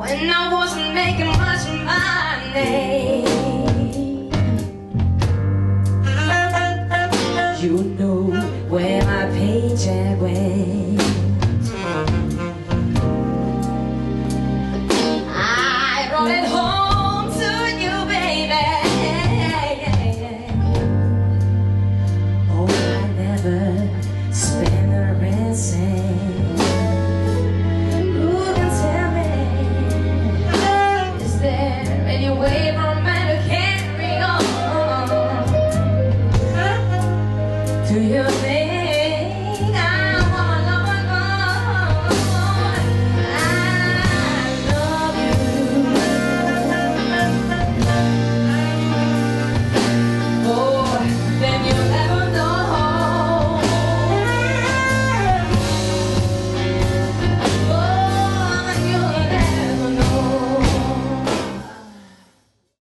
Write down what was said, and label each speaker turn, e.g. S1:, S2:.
S1: when I wasn't making much of my name. You know where my paycheck went. I brought it home. Do you think?